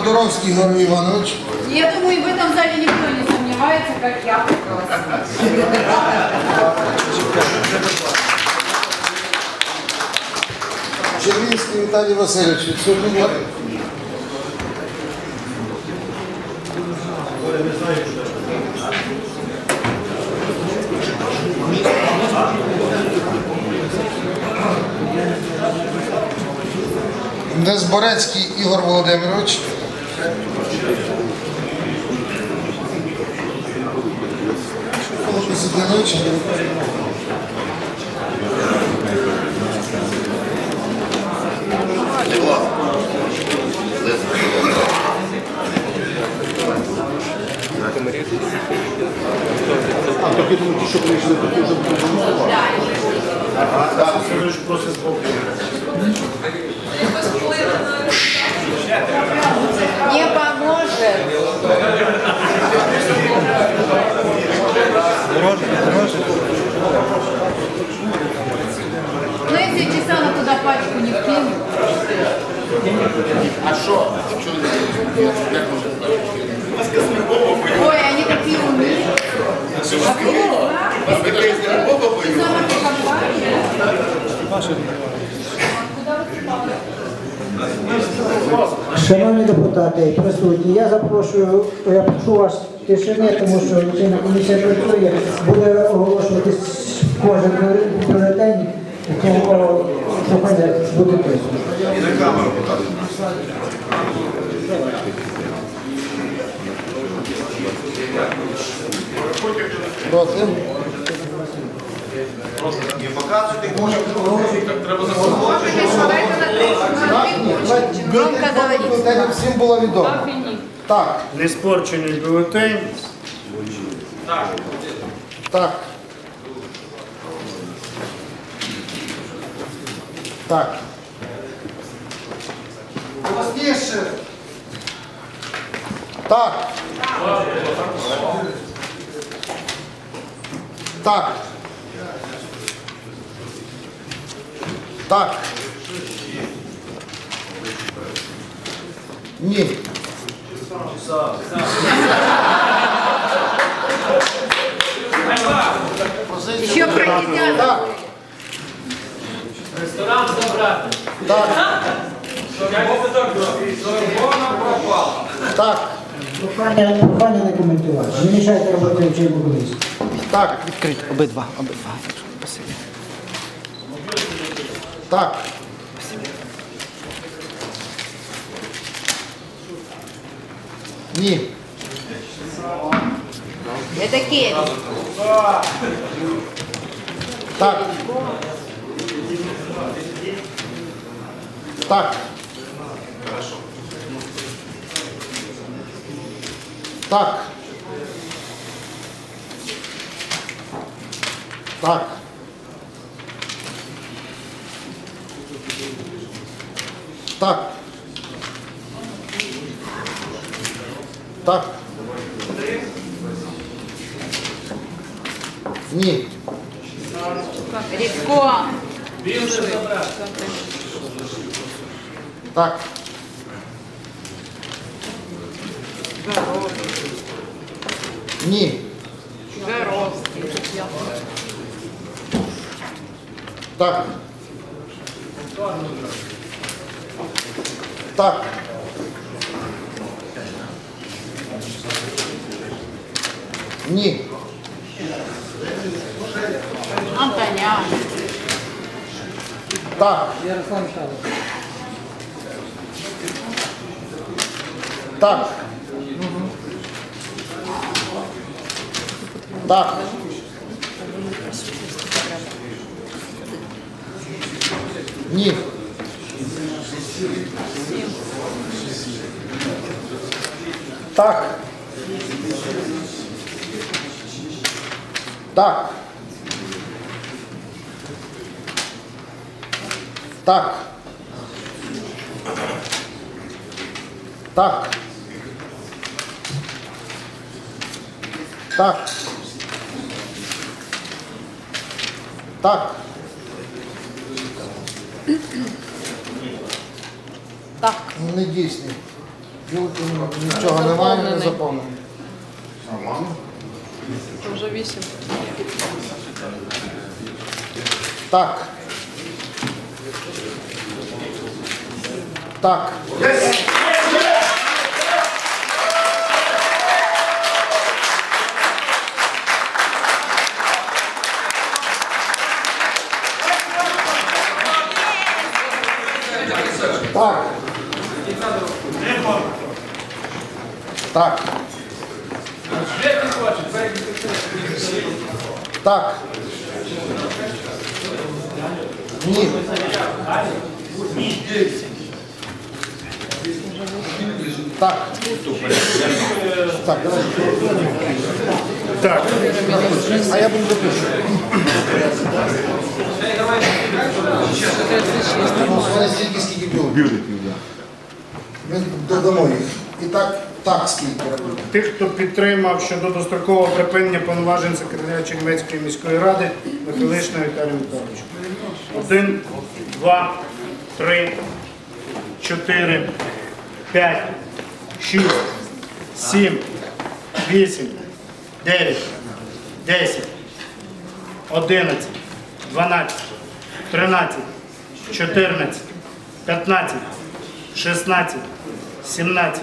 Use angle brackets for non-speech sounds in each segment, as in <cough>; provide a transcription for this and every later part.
Ходоровський Ігор Іванович. Я думаю, в этом зале никто не сомневается, как я. <laughs> Червінський Віталій Васильович. Відсутній. Незборецький Ігор Володимирович. Костянтинович. Не Ну, если Чесана туда пачку не вкинет. Ой, они такие умные. А? Чесана компания. Шановні депутати присутні, я запрошую, я прошу вас тишини, тому що лічильна комісія працює, буде оголошуватись кожен бюлетень, кого прохання буде присутні. Проти. Громко говорить. Питання всім було відомо. Так, Неспорчений бюлетень. так. Так. Голосніше. Так. Так. Так. Ні. Пройдите. Так. Ресторан забрати. Так. Так. Прохання, не коментувати. Не мішайте роботи лічильну комісію. Так. Відкрити обидва, обидва. Спасибі. Так. Ні. Это Керри. Так. Так. Так. Так. Так. Так. Ні. Редько. Так. Ні. Горовский. Так. Так. Ні. Антонян. Так. Так. Так. Ні. Так. Так. Так. Так. Так. Так. Не дійсний. Бюлетень нічого немає, не заповнено. Це вже вісім. Так. Так. Так. Так. Так. Ні. Так. Так, давай. Так, А я буду дописувати. Ну, вони стільки, скільки бюлетенів. Ми додамо їх. І так, так рахуємо. тих, хто підтримав щодо дострокового припинення повноважень секретаря Чернівецької міської ради Михайлишна Віталія Михайловича. Один, два, три, чотири, п'ять, шість, сім, вісім, дев'ять, десять, одинадцять, дванадцять, тринадцять, чотирнадцять, п'ятнадцять, шістнадцять, сімнадцять,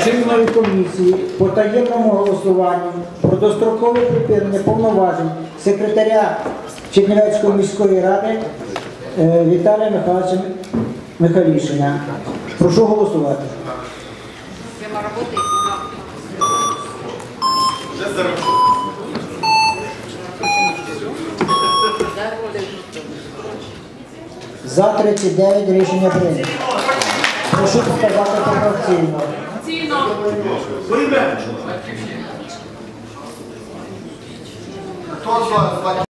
Лічильної комісії по таємному голосуванню про дострокове припинення повноважень секретаря Чернівецької міської ради е, Віталія Михайловича Михайлішина. Прошу голосувати. За 39 рішення прийнято. Прошу показати пропорційно. Ціно. Хто з вас